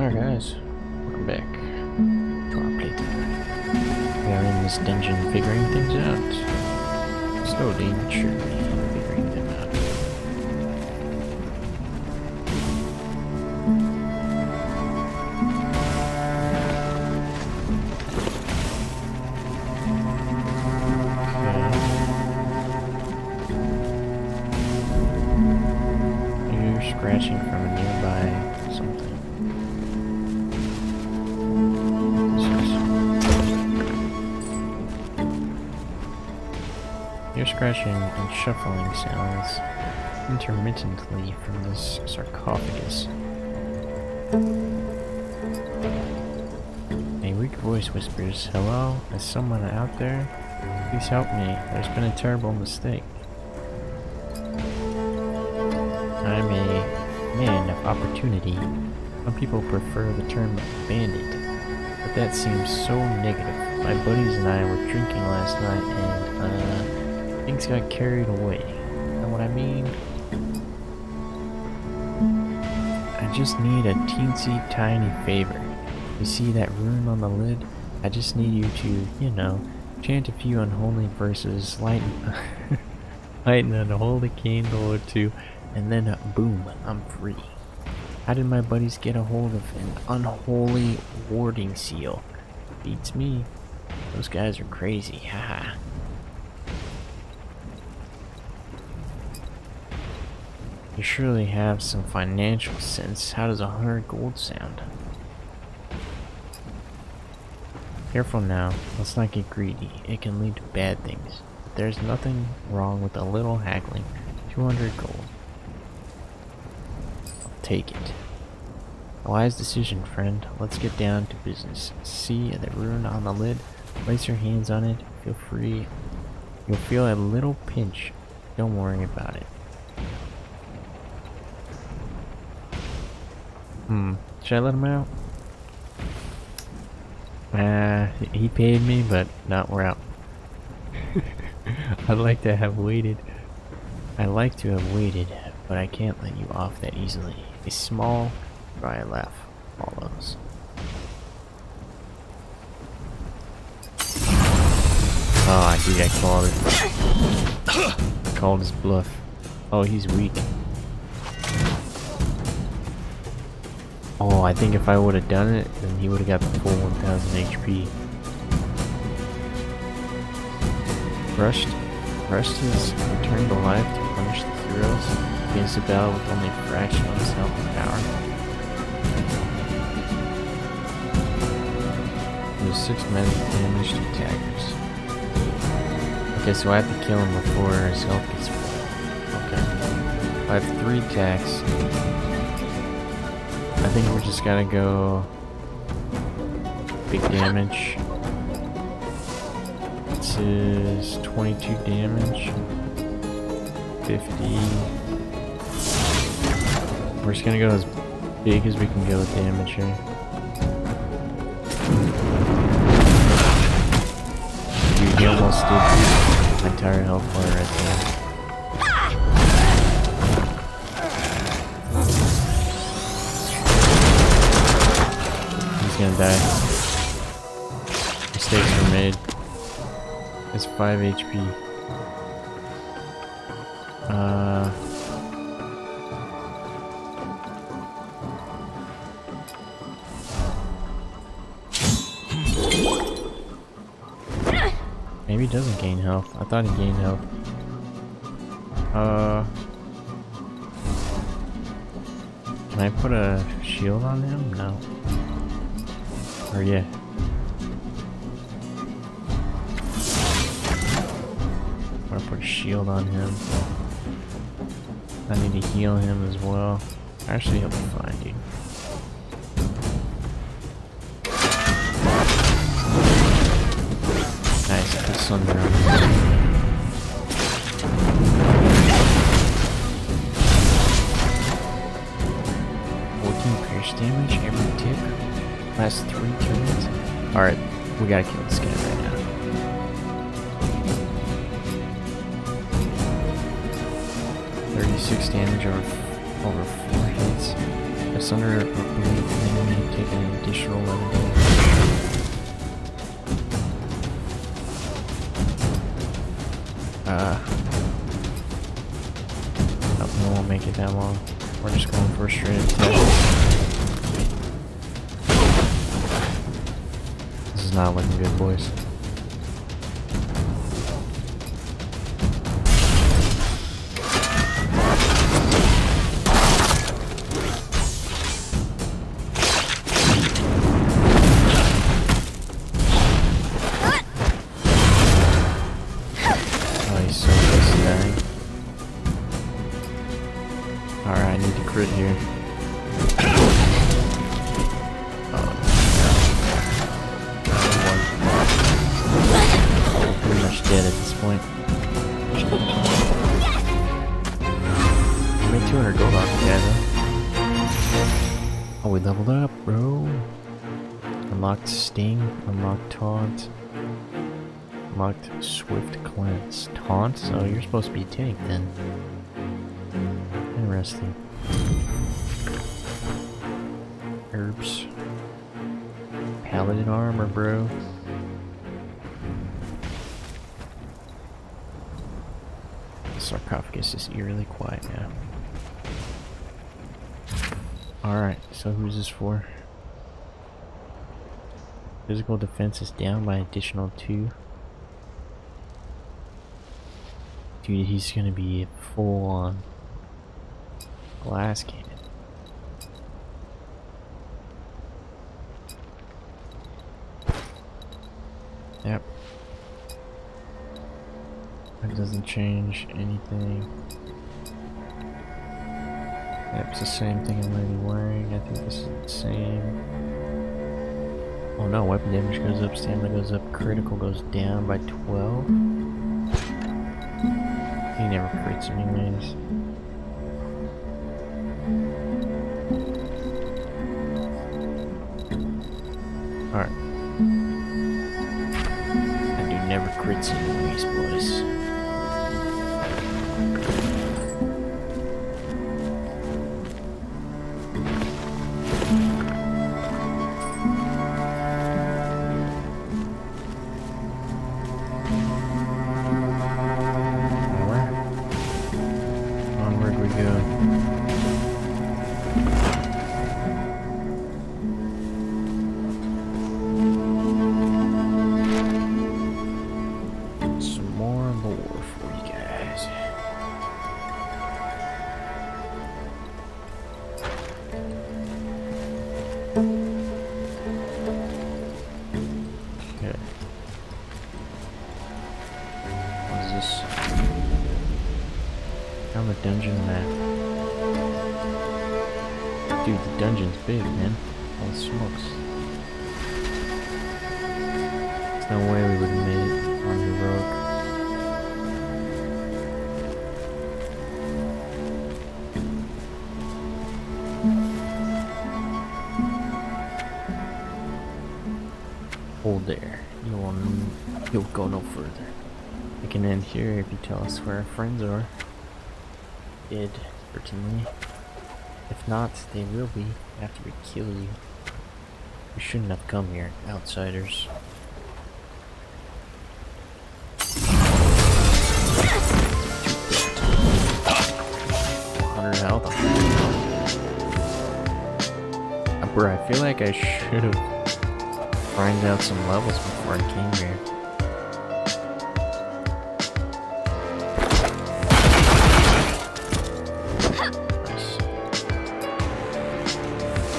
Alright guys, welcome back to our playtime. We are in this dungeon figuring things out. Slowly but surely figuring them out. Intermittently from this sarcophagus. A weak voice whispers, Hello? Is someone out there? Please help me. There's been a terrible mistake. I'm a man of opportunity. Some people prefer the term bandit, but that seems so negative. My buddies and I were drinking last night and, uh, things got carried away. Know what I mean? I just need a teensy tiny favor. You see that rune on the lid? I just need you to, you know, chant a few unholy verses, light, light an unholy candle or two, and then uh, boom, I'm free. How did my buddies get a hold of an unholy warding seal? Beats me. Those guys are crazy, haha. You surely have some financial sense. How does a hundred gold sound? Careful now, let's not get greedy. It can lead to bad things. But there's nothing wrong with a little haggling. 200 gold. I'll take it. A wise decision, friend. Let's get down to business. See the rune on the lid? Place your hands on it. Feel free. You'll feel a little pinch. Don't worry about it. Hmm. Should I let him out? Uh, he paid me, but not we're out. I'd like to have waited. I like to have waited, but I can't let you off that easily. A small, dry laugh follows. Oh, dude, I called it. called his bluff. Oh, he's weak. Oh, I think if I would have done it, then he would have got the full 1000 HP. Rushed, rushed his return to life to punish the heroes against a battle with only a fraction of his health and power. There's six men damaged to attackers. Okay, so I have to kill him before his health gets full. Okay. I have three attacks. I think we're just gotta go big damage. This is 22 damage. 50. We're just gonna go as big as we can go with damage here. Dude, he almost did my entire health bar right there. Gonna die. Mistakes were made. It's 5 HP. Uh. Maybe he doesn't gain health. I thought he gained health. Uh. Can I put a shield on him? No. Or yeah. I'm gonna put a shield on him. I need to heal him as well. Actually, he'll be fine, dude. Nice, put Sunder on damage every tick. Last three turns. Alright, we gotta kill this guy right now. Thirty-six damage over over four hits. A blade enemy taking an additional 11 damage. Not looking good, boys. You're supposed to be tank then. Interesting. Herbs. Paladin armor, bro. Sarcophagus is eerily quiet now. Alright, so who's this for? Physical defense is down by additional 2. Dude, he's gonna be full on glass cannon. Yep. That doesn't change anything. Yep, it's the same thing I'm already wearing. I think this is the same. Oh no, weapon damage goes up, stamina goes up, critical goes down by 12. Never crits anyways. Alright. That dude never crits anyways, boys. There. You n- you'll go no further. We can end here if you tell us where our friends are. Dead, certainly. If not, they will be after we kill you. We shouldn't have come here, outsiders. Hundred health. I feel like I should have grinded out some levels before I came here.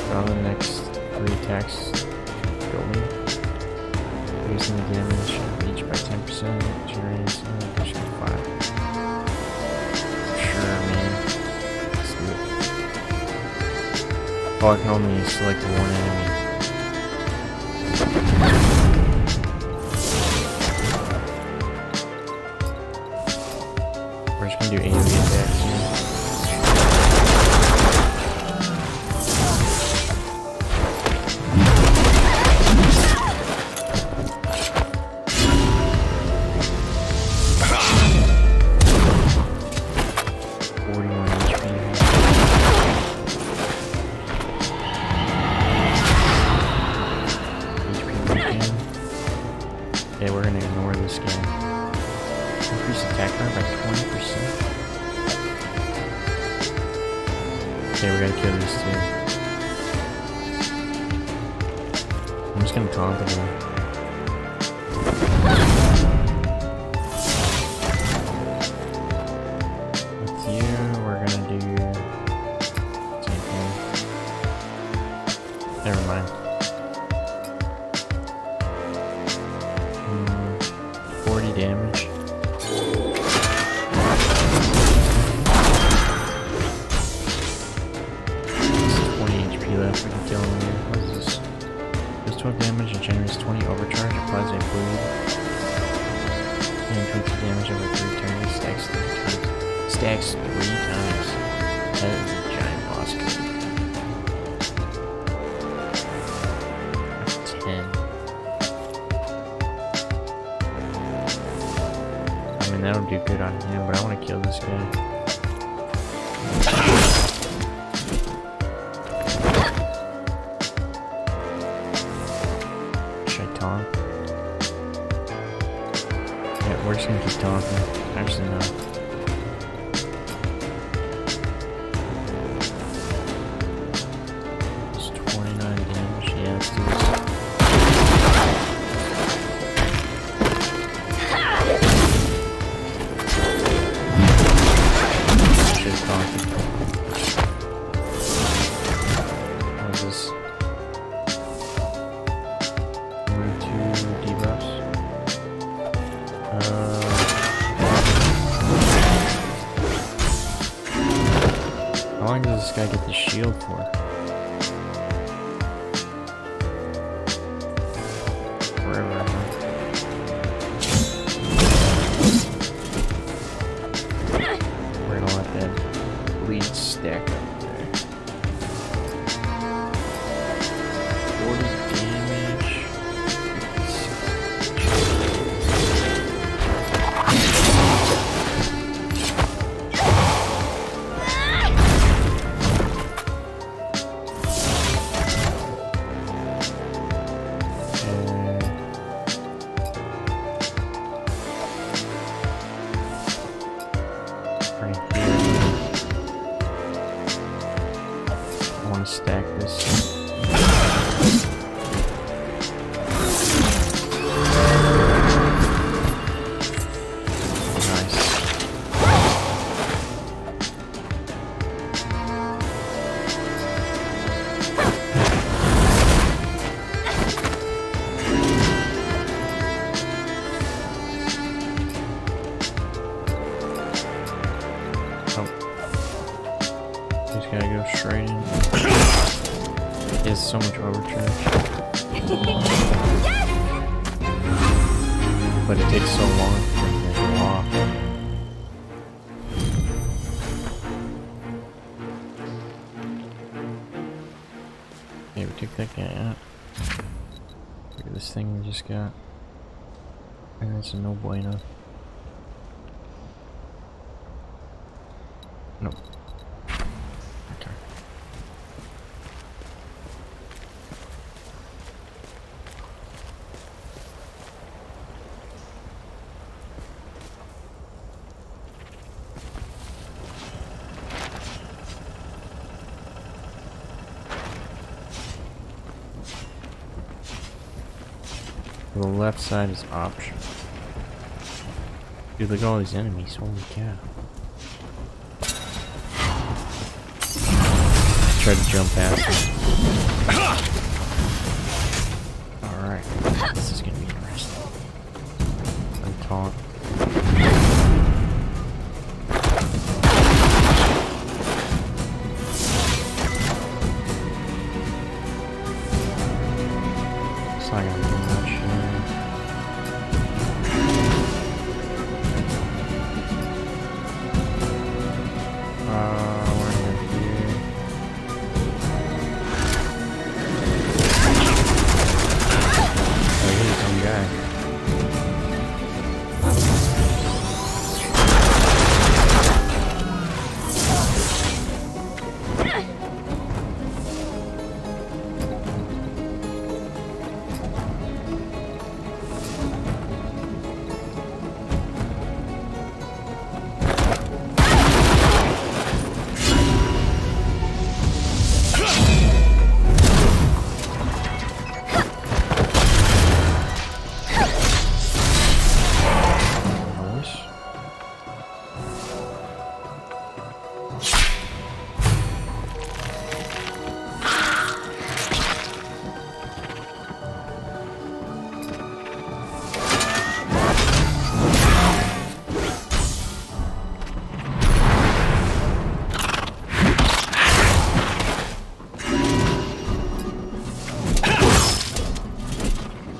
Now the next three attacks kill me. Increasing the damage of each by 10%, generates an additional 5. Sure, man. Let's do it. Oh, I can only select one enemy. We're just Never mind. Mm, 40 damage. left, we can kill him here. What is this? 12 damage and generates 20 overcharge, applies a bleed. And increases damage over 3 turns, stacks 3 times. Stacks 3 stack this. That's no bueno. Nope. Okay. The left side is optional. Dude, look at all these enemies. Holy cow. Try to jump past them.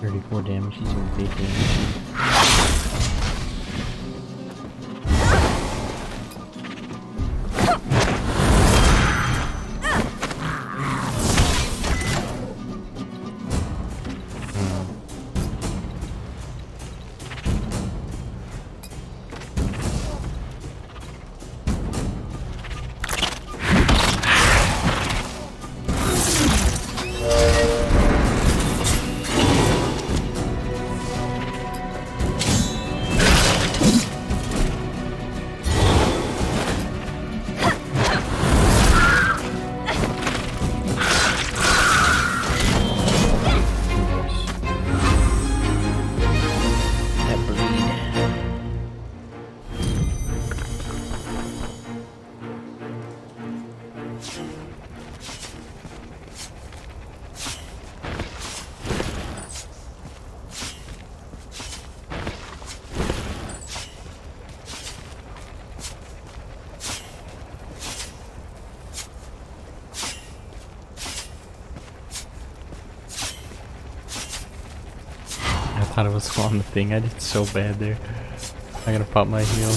34 damage, he's doing big damage. Thought it was on the thing. I did so bad there. I gotta pop my heal.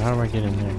How do I get in there?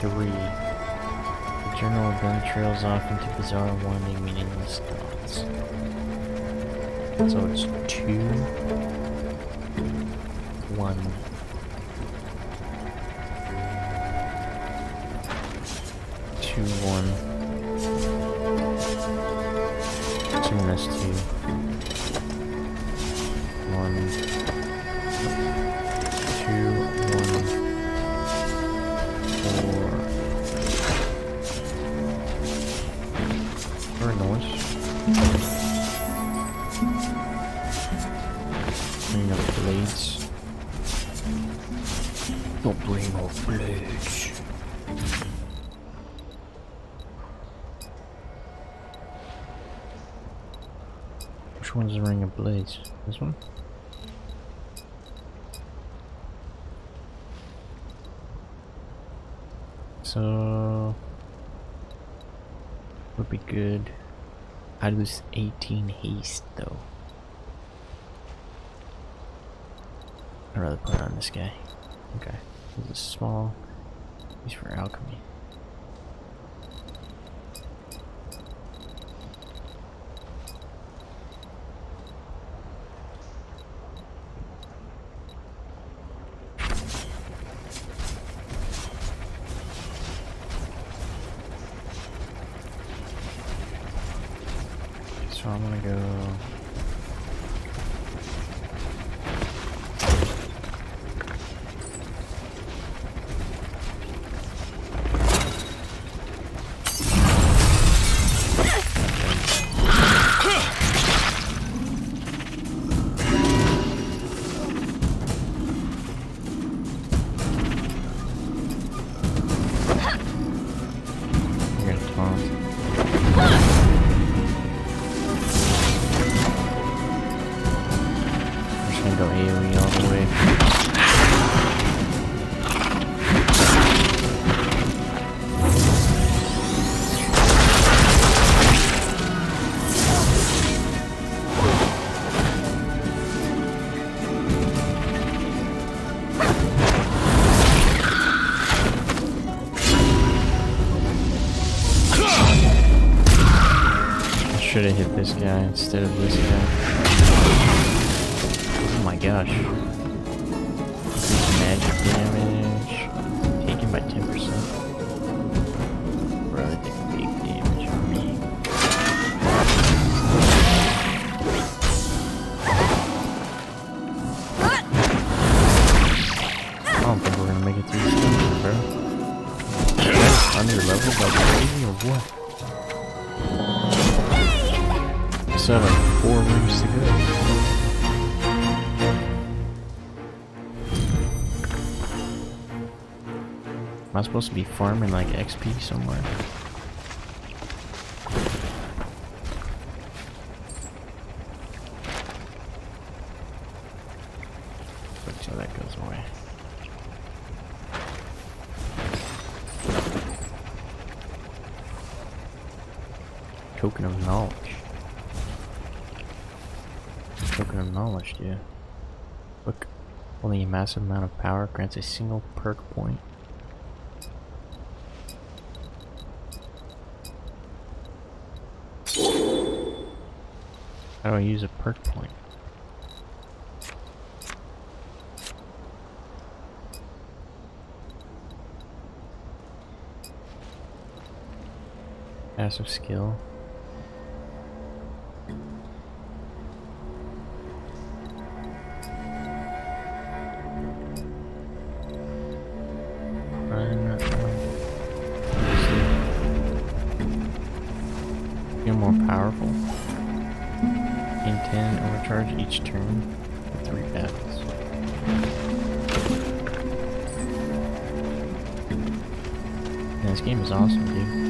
3. The journal then trails off into bizarre, winding, meaningless thoughts. So it's two, one. Two, one. This one? So would be good. I lose 18 haste though. I'd rather put it on this guy. Okay. This is small. He's for alchemy. scaling all the way. Should have hit this guy instead of this guy. Oh my Am I supposed to be farming like XP somewhere? That goes away. Token of knowledge. Token of knowledge, dude. Look, only a massive amount of power grants a single perk point. I use a perk point? Passive skill. More powerful. 10 overcharge each turn for 3 battles. This game is awesome, dude.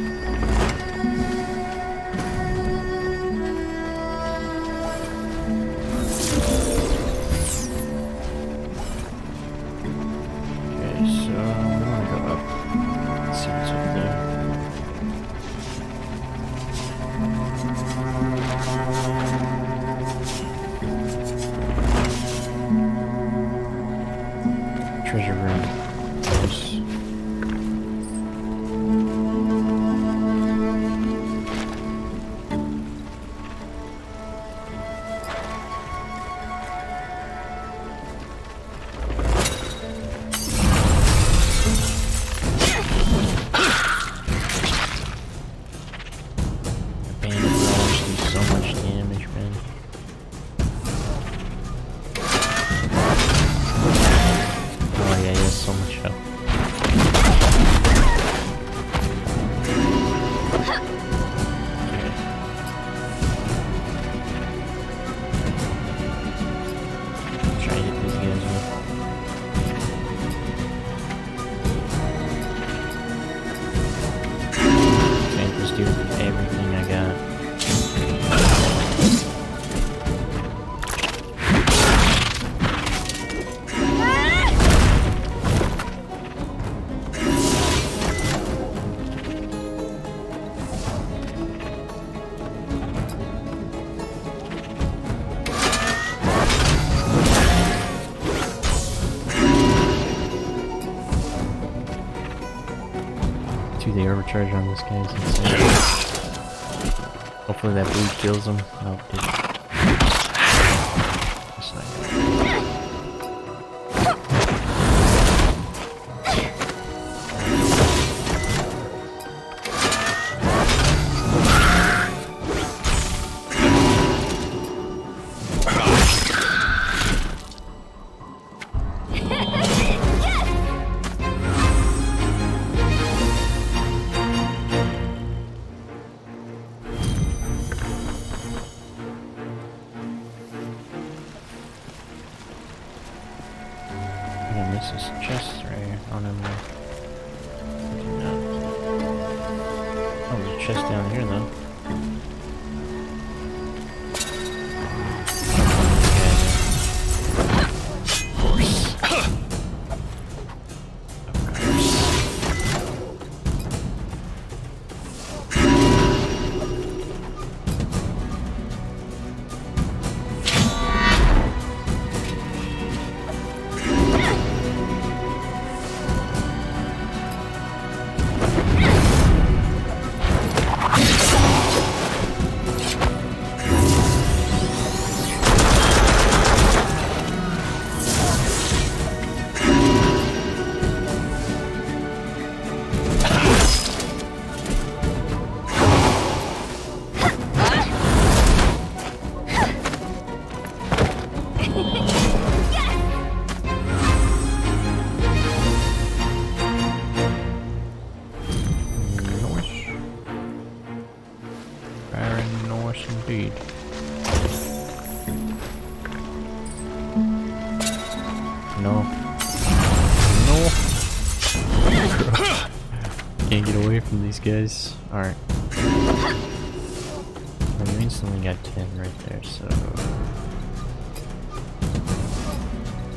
Overcharge on this guy. Hopefully that blue kills him. Nope, guys. Alright. You instantly got 10 right there, so...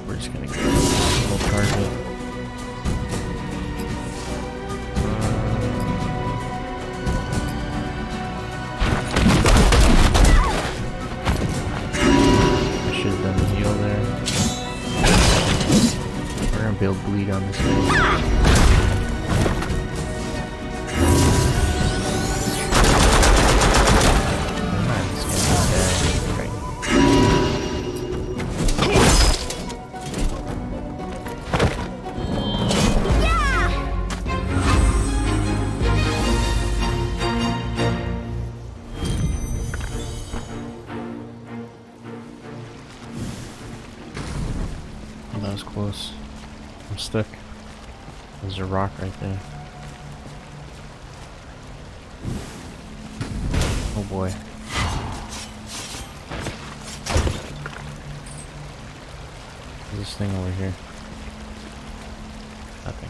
We're just gonna go single target. I should have done the heal there. We're gonna build bleed on this guy. Rock right there. Oh boy. This thing over here? Nothing.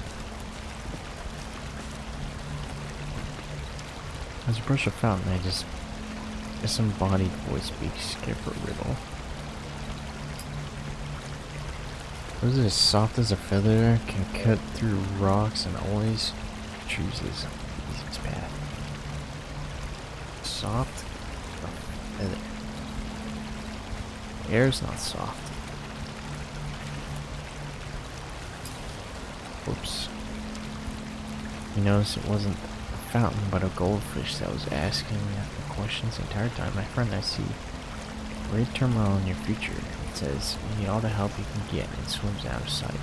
As you brush a fountain, I just disembodied voice speaks skip a riddle. What is as Soft as a feather, can cut through rocks and always chooses easiest path. Soft? feather. Air's not soft. Oops. You notice it wasn't a fountain, but a goldfish that was asking me the questions the entire time. My friend, I see great turmoil in your future. Says you need all the help you can get and swims out of sight.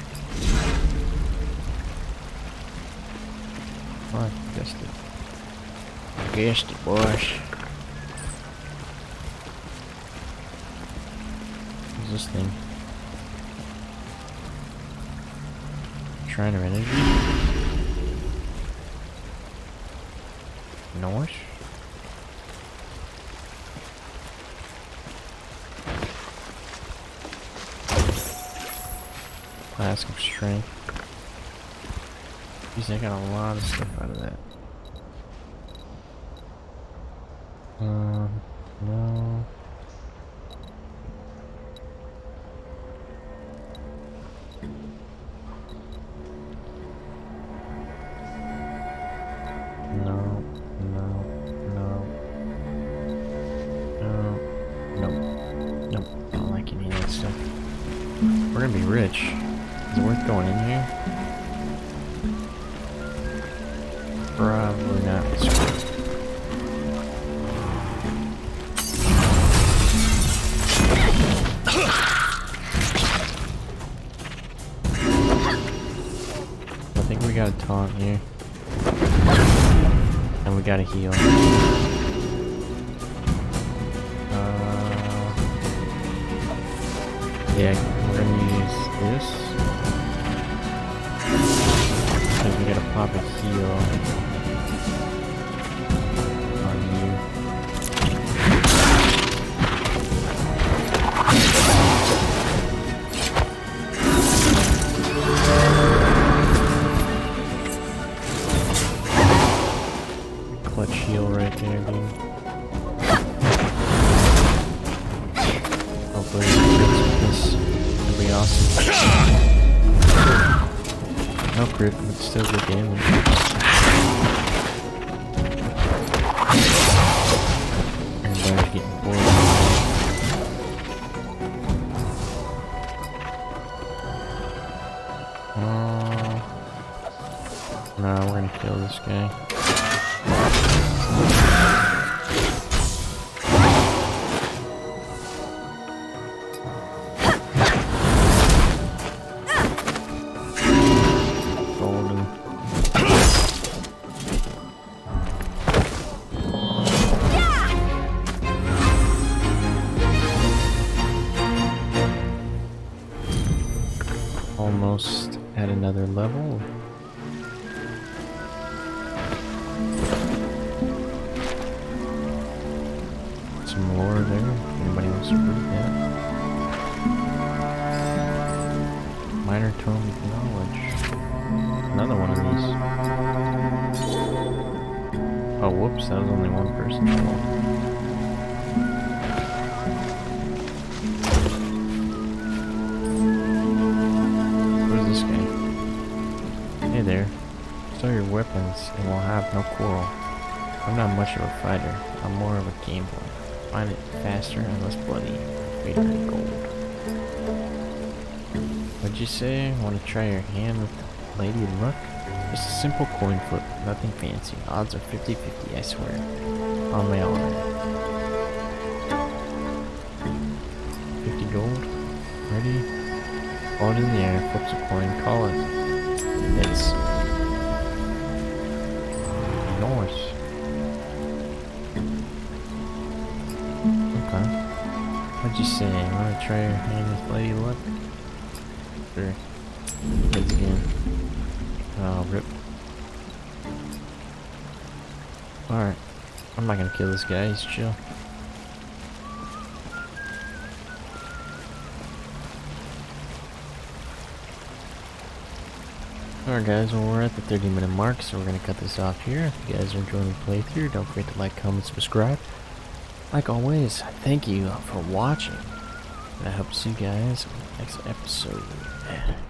I guessed it. I guessed it, boys. What's this thing? Shrine of energy? Norse? Flask of strength. I got a lot of stuff out of that. Uh, yeah, we're gonna use this. And we gotta pop a heal I'm not much of a fighter. I'm more of a gambler. Find it faster and less bloody. Greater in gold. What'd you say? Want to try your hand with Lady Luck? Just a simple coin flip, nothing fancy. Odds are 50-50, I swear. On my honor. 50 gold. Ready? Hold in the air, flips a coin, call it. It's yours. Okay. What'd you say? Wanna try your hand with Lady Luck? Sure. Heads again. Oh, rip. Alright. I'm not gonna kill this guy, he's chill. Guys, we're at the 30 minute mark, so we're gonna cut this off here. If you guys are enjoying the playthrough, don't forget to like, comment, subscribe. Like always, thank you for watching. And I hope to see you guys in the next episode.